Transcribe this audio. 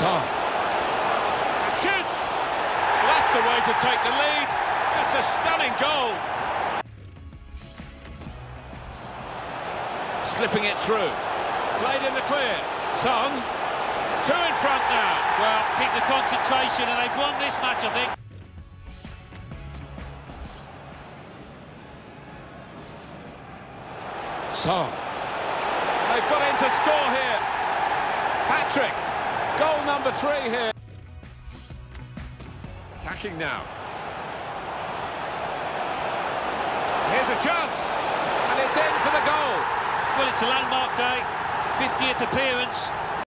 Son. Shoots! That's the way to take the lead. That's a stunning goal. Slipping it through. Played in the clear. Son. Two in front now. Well, keep the concentration, and they've won this match, I think. Son. They've got in to score here. Patrick. Goal number three here. Attacking now. Here's a chance. And it's in for the goal. Well, it's a landmark day, 50th appearance.